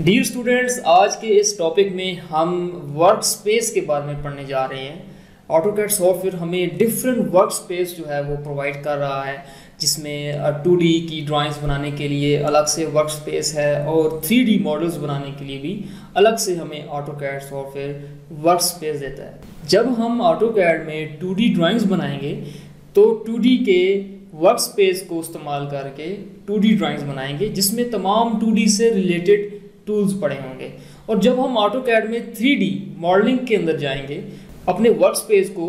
Dear students आज के इस टॉपिक में हम वर्क स्पेस के बारे में पढ़ने जा रहे हैं। ऑटो कैट सॉफ्टवेयर हमें डिफरेंट वर्क स्पेस जो है वो प्रोवाइड कर रहा है, जिसमें टू डी की ड्राइंग्स बनाने के लिए अलग से वर्क स्पेस है और थ्री डी मॉडल्स बनाने के लिए भी अलग से हमें AutoCAD software workspace देता है। जब हम ऑटो कैड में टू डी ड्राइंग्स बनाएँगे तो टू डी के वर्क स्पेस को इस्तेमाल करके टू डी ड्राइंग्स बनाएँगे, जिसमें तमाम टू डी से रिलेटेड टूल्स पड़े होंगे। और जब हम ऑटो कैड में थ्री मॉडलिंग के अंदर जाएँगे, अपने वर्क स्पेस को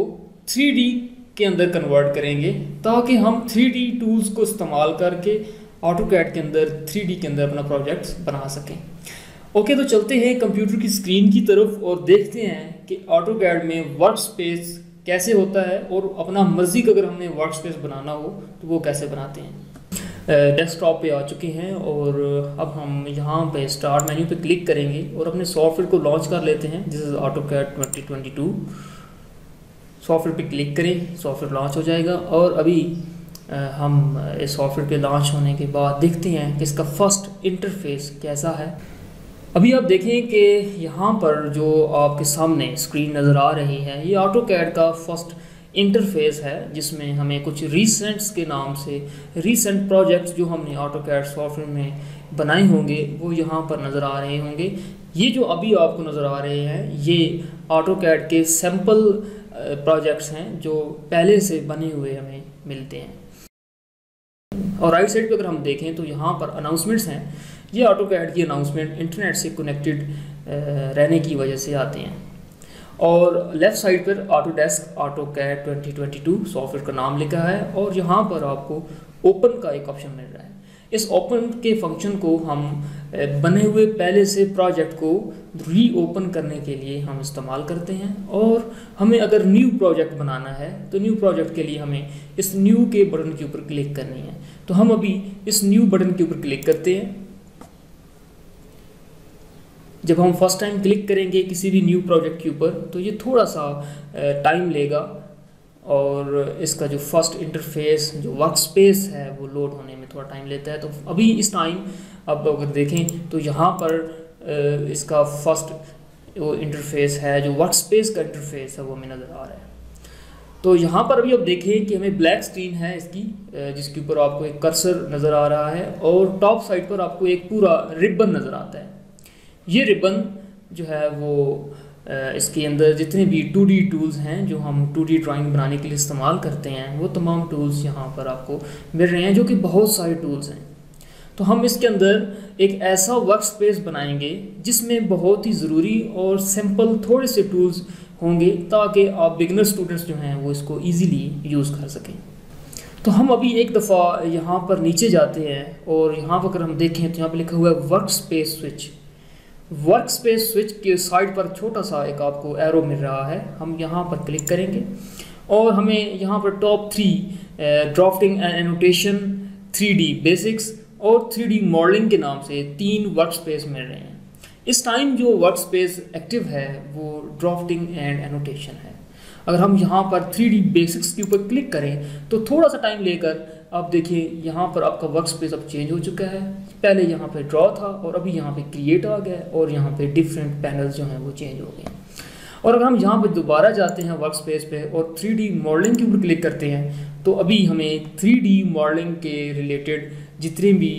थ्री के अंदर कन्वर्ट करेंगे, ताकि हम थ्री टूल्स को इस्तेमाल करके ऑटो कैड के अंदर थ्री के अंदर अपना प्रोजेक्ट्स बना सकें। ओके तो चलते हैं कंप्यूटर की स्क्रीन की तरफ़ और देखते हैं कि ऑटो कैड में वर्क स्पेस कैसे होता है और अपना मर्ज़ी का अगर हमने वर्क स्पेस बनाना हो तो वो कैसे बनाते हैं। डेस्कटॉप पे आ चुके हैं और अब हम यहाँ पे स्टार्ट मेन्यू पे क्लिक करेंगे और अपने सॉफ्टवेयर को लॉन्च कर लेते हैं। This is AutoCAD twenty software पे क्लिक करें सॉफ्टवेयर लॉन्च हो जाएगा और अभी हम इस सॉफ्टवेयर के लॉन्च होने के बाद देखते हैं कि इसका फ़र्स्ट इंटरफेस कैसा है। अभी आप देखें कि यहाँ पर जो आपके सामने स्क्रीन नज़र आ रही है, ये ऑटो कैड का फ़र्स्ट इंटरफेस है, जिसमें हमें कुछ रीसेंट्स के नाम से रीसेंट प्रोजेक्ट्स जो हमने ऑटो कैड सॉफ्टवेयर में बनाए होंगे, वो यहाँ पर नज़र आ रहे होंगे। ये जो अभी आपको नज़र आ रहे हैं, ये ऑटो कैड के सैंपल प्रोजेक्ट्स हैं, जो पहले से बने हुए हमें मिलते हैं। और राइट साइड पर अगर हम देखें तो यहाँ पर अनाउंसमेंट्स हैं। ये ऑटो कैड की अनाउंसमेंट इंटरनेट से कनेक्टेड रहने की वजह से आते हैं। और लेफ़्ट साइड पर Autodesk AutoCAD 2022 software का नाम लिखा है और यहाँ पर आपको ओपन का एक ऑप्शन मिल रहा है। इस ओपन के फ़ंक्शन को हम बने हुए पहले से प्रोजेक्ट को री ओपन करने के लिए हम इस्तेमाल करते हैं और हमें अगर न्यू प्रोजेक्ट बनाना है तो न्यू प्रोजेक्ट के लिए हमें इस न्यू के बटन के ऊपर क्लिक करनी है। तो हम अभी इस न्यू बटन के ऊपर क्लिक करते हैं। जब हम फ़र्स्ट टाइम क्लिक करेंगे किसी भी न्यू प्रोजेक्ट के ऊपर तो ये थोड़ा सा टाइम लेगा। और इसका जो फ़र्स्ट इंटरफेस जो वर्क स्पेस है, वो लोड होने में थोड़ा टाइम लेता है। तो अभी इस टाइम अब अगर देखें तो यहाँ पर इसका फ़र्स्ट वो इंटरफेस है, जो वर्क स्पेस का इंटरफेस है, वो हमें नज़र आ रहा है। तो यहाँ पर अभी आप देखें कि हमें ब्लैक स्क्रीन है इसकी जिसके ऊपर आपको एक कर्सर नज़र आ रहा है, और टॉप साइड पर आपको एक पूरा रिबन नज़र आता है। ये रिबन जो है वो इसके अंदर जितने भी टू डी टूल्स हैं जो हम टू डी ड्राइंग बनाने के लिए इस्तेमाल करते हैं, वो तमाम टूल्स यहाँ पर आपको मिल रहे हैं जो कि बहुत सारे टूल्स हैं। तो हम इसके अंदर एक ऐसा वर्क स्पेस बनाएँगे जिसमें बहुत ही ज़रूरी और सिंपल थोड़े से टूल्स होंगे ताकि आप बिगनर स्टूडेंट्स जो हैं वो इसको ईजीली यूज़ कर सकें। तो हम अभी एक दफ़ा यहाँ पर नीचे जाते हैं और यहाँ पर अगर हम देखें तो यहाँ पर लिखा हुआ है workspace switch workspace switch के साइड पर छोटा सा एक आपको एरो मिल रहा है। हम यहाँ पर क्लिक करेंगे और हमें यहाँ पर top three drafting and annotation three basics और थ्री मॉडलिंग के नाम से तीन वर्क स्पेस मिल रहे हैं। इस टाइम जो वर्क स्पेस एक्टिव है, वो ड्राफ्टिंग एंड एनोटेशन है। अगर हम यहाँ पर थ्री बेसिक्स के ऊपर क्लिक करें तो थोड़ा सा टाइम लेकर आप देखिए, यहाँ पर आपका वर्क स्पेस अब चेंज हो चुका है। पहले यहाँ पे ड्रॉ था और अभी यहाँ पे क्रिएट आ गया और यहाँ पे डिफरेंट पैनल्स जो हैं वो चेंज हो गए और अगर हम यहाँ पे दोबारा जाते हैं वर्क स्पेस पे और थ्री डी मॉडलिंग के ऊपर क्लिक करते हैं तो अभी हमें थ्री डी मॉडलिंग के रिलेटेड जितने भी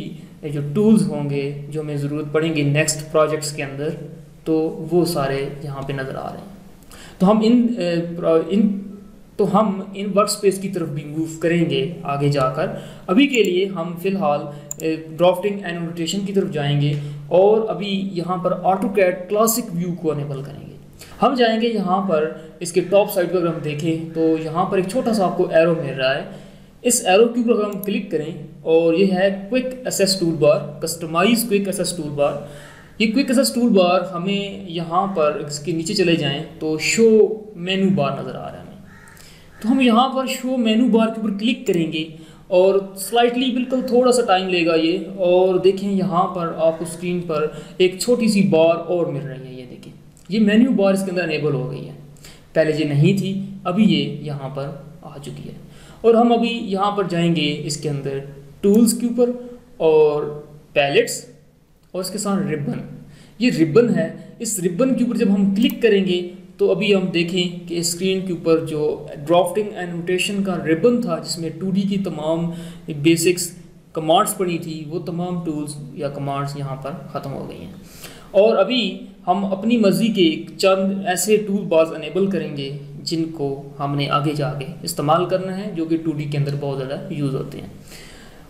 जो टूल्स होंगे, जो हमें ज़रूरत पड़ेंगे नेक्स्ट प्रोजेक्ट्स के अंदर तो वो सारे यहाँ पे नज़र आ रहे हैं। तो हम इन इन तो हम इन वर्क स्पेस की तरफ़ भी मूव करेंगे आगे जाकर। अभी के लिए हम फ़िलहाल ड्राफ्टिंग एंड नोटेशन की तरफ़ जाएँगे और अभी यहाँ पर ऑटो कैट क्लासिक व्यू को अनेबल करेंगे। हम जाएँगे यहाँ पर, इसके टॉप साइड पर अगर हम देखें तो यहाँ पर एक छोटा सा आपको एरो मिल रहा है। इस एरो के ऊपर अगर हम क्लिक करें और ये है quick access toolbar customise quick access toolbar ये क्विक एसेस टूल बार हमें यहाँ पर इसके नीचे चले जाएँ तो शो मेनू बार नज़र आ रहा है। तो हम यहाँ पर शो मेनू बार के ऊपर क्लिक करेंगे और स्लाइटली बिल्कुल थोड़ा सा टाइम लेगा ये। और देखें यहाँ पर आपको स्क्रीन पर एक छोटी सी बार और मिल रही है, ये देखें। ये मेन्यू बार इसके अंदर अनेबल हो गई है। पहले ये नहीं थी, अभी ये यहाँ पर आ चुकी है। और हम अभी यहाँ पर जाएँगे इसके अंदर टूल्स के ऊपर और पैलेट्स और इसके साथ रिबन ये रिबन है, इस रिबन के ऊपर जब हम क्लिक करेंगे तो अभी हम देखें कि स्क्रीन के ऊपर जो ड्राफ्टिंग एंड एनोटेशन का रिबन था, जिसमें टू की तमाम बेसिक्स कमांड्स पड़ी थी, वो तमाम टूल्स या कमांड्स यहाँ पर ख़त्म हो गई हैं। और अभी हम अपनी मर्ज़ी के चंद ऐसे टूल बार्स अनेबल करेंगे, जिनको हमने आगे जाके इस्तेमाल करना है, जो कि टू के अंदर बहुत ज़्यादा यूज़ होते हैं।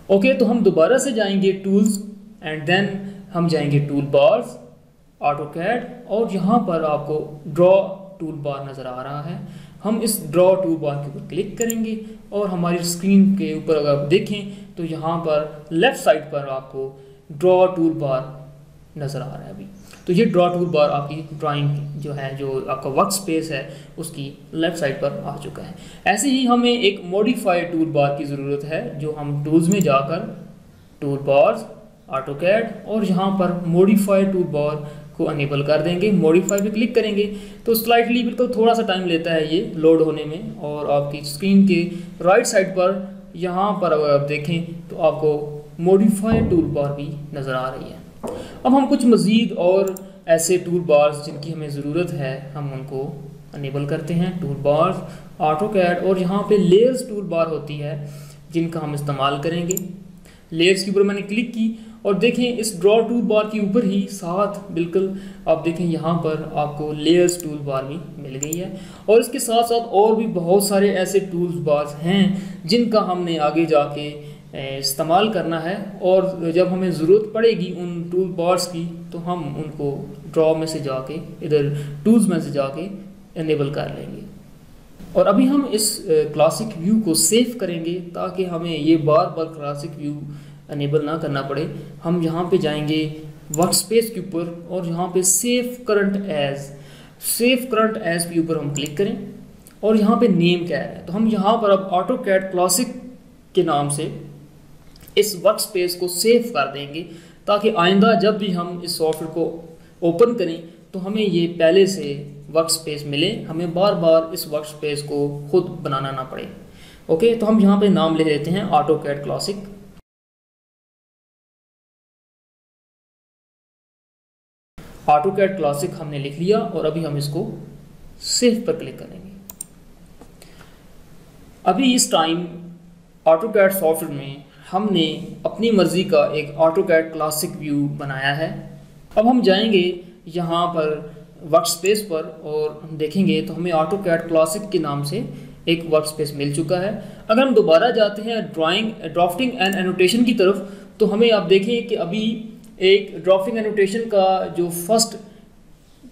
ओके तो हम दोबारा से जाएँगे टूल्स एंड देन हम जाएँगे टूल बार्स ऑटो कैड और यहाँ पर आपको ड्रॉ टूल बार नज़र आ रहा है। हम इस ड्रॉ टूल बार के ऊपर क्लिक करेंगे और हमारी स्क्रीन के ऊपर अगर आप देखें तो यहाँ पर लेफ़्ट साइड पर आपको ड्रॉ टूल बार नज़र आ रहा है अभी। तो ये ड्रॉ टूल बार आपकी ड्राइंग जो है, जो आपका वर्क स्पेस है, उसकी लेफ़्ट साइड पर आ चुका है। ऐसे ही हमें एक मॉडिफाइड टूल बार की ज़रूरत है, जो हम टूल्स में जाकर टूल बार्स ऑटो कैड और यहाँ पर मॉडिफाइड टूल बार को अनेबल कर देंगे मॉडिफाई पे क्लिक करेंगे तो स्लाइटली बिल्कुल थोड़ा सा टाइम लेता है ये लोड होने में और आपकी स्क्रीन के राइट साइड पर यहाँ पर अगर आप देखें तो आपको मॉडिफाई टूल बार भी नज़र आ रही है। अब हम कुछ मज़ीद और ऐसे टूल बार्स जिनकी हमें ज़रूरत है, हम उनको अनेबल करते हैं। टूल बार्स ऑटो कैड और यहाँ पे लेयर्स टूल बार होती है, जिनका हम इस्तेमाल करेंगे। लेयर्स के ऊपर मैंने क्लिक की और देखें, इस ड्रॉ टूल बार के ऊपर ही साथ, बिल्कुल, आप देखें, यहाँ पर आपको लेयर्स टूल बार भी मिल गई है। और इसके साथ साथ और भी बहुत सारे ऐसे टूल्स बार्स हैं, जिनका हमने आगे जाके इस्तेमाल करना है। और जब हमें ज़रूरत पड़ेगी उन टूल बार्स की तो हम उनको ड्रॉ में से जाके, इधर टूल्स में से जाके इनेबल कर लेंगे। और अभी हम इस क्लासिक व्यू को सेव करेंगे, ताकि हमें ये बार बार क्लासिक व्यू अनेबल ना करना पड़े, हम यहाँ पे जाएँगे वर्क स्पेस के ऊपर और यहाँ पे save current as save current as के ऊपर हम क्लिक करें और यहाँ पे नेम क्या है? तो हम यहाँ पर अब ऑटो कैट क्लासिक के नाम से इस वर्क स्पेस को सेव कर देंगे ताकि आइंदा जब भी हम इस सॉफ्टवेयर को ओपन करें तो हमें ये पहले से वर्क स्पेस मिले। हमें बार बार इस वर्क स्पेस को खुद बनाना ना पड़े। ओके तो हम यहाँ पे नाम ले लेते हैं AutoCAD classic AutoCAD classic हमने लिख लिया और अभी हम इसको सेव पर क्लिक करेंगे। अभी इस टाइम ऑटो कैट सॉफ्टवेयर में हमने अपनी मर्ज़ी का एक ऑटो कैट क्लासिक व्यू बनाया है। अब हम जाएँगे यहाँ पर वर्क स्पेस पर और देखेंगे तो हमें ऑटो कैट क्लासिक के नाम से एक वर्क स्पेस मिल चुका है। अगर हम दोबारा जाते हैं ड्राइंग ड्राफ्टिंग एंड एनोटेशन की तरफ़ तो हमें आप देखें कि अभी एक ड्रॉफिंग एनोटेशन का जो फ़र्स्ट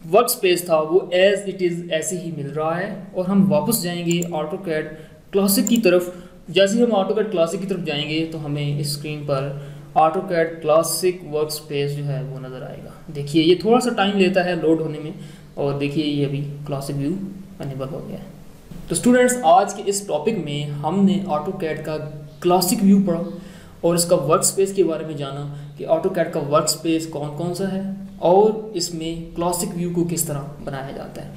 वर्क स्पेस था, वो एज इट इज़ ऐसे ही मिल रहा है। और हम वापस जाएँगे ऑटो कैड क्लासिक की तरफ़। जैसे हम ऑटो कैड क्लासिक की तरफ़ जाएँगे तो हमें इस स्क्रीन पर AutoCAD classic workspace जो है, वो नज़र आएगा। देखिए, ये थोड़ा सा टाइम लेता है लोड होने में। और देखिए, ये अभी क्लासिक व्यू अनेबल हो गया है। तो स्टूडेंट्स आज के इस टॉपिक में हमने ऑटो कैड का क्लासिक व्यू पढ़ा। और इसका वर्क स्पेस के बारे में जाना कि ऑटो कैड का वर्क स्पेस कौन कौन सा है और इसमें क्लासिक व्यू को किस तरह बनाया जाता है।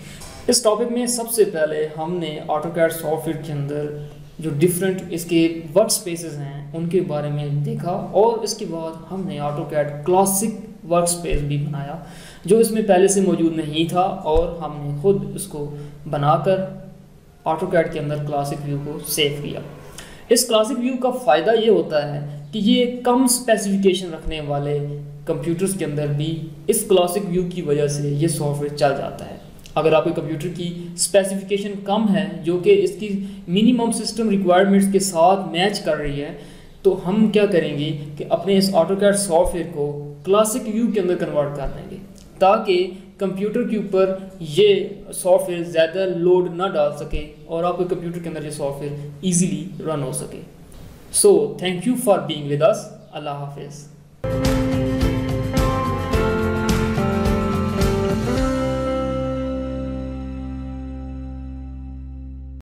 इस टॉपिक में सबसे पहले हमने ऑटो कैड सॉफ्टवेयर के अंदर जो डिफरेंट इसके वर्क स्पेसेस हैं, उनके बारे में देखा और इसके बाद हमने AutoCAD classic workspace भी बनाया, जो इसमें पहले से मौजूद नहीं था और हमने खुद इसको बनाकर ऑटो कैड के अंदर क्लासिक व्यू को सेव किया। इस क्लासिक व्यू का फ़ायदा ये होता है कि ये कम स्पेसिफिकेशन रखने वाले कंप्यूटर्स के अंदर भी इस क्लासिक व्यू की वजह से ये सॉफ्टवेयर चल जाता है। अगर आपके कंप्यूटर की स्पेसिफिकेशन कम है, जो कि इसकी मिनिमम सिस्टम रिक्वायरमेंट्स के साथ मैच कर रही है तो हम क्या करेंगे कि अपने इस ऑटो कैड सॉफ्टवेयर को क्लासिक व्यू के अंदर कन्वर्ट कर देंगे, ताकि कंप्यूटर के ऊपर ये सॉफ्टवेयर ज़्यादा लोड ना डाल सके और आपके कंप्यूटर के अंदर ये सॉफ्टवेयर ईजीली रन हो सके। So thank you for being with us अल्लाह हाफिज़।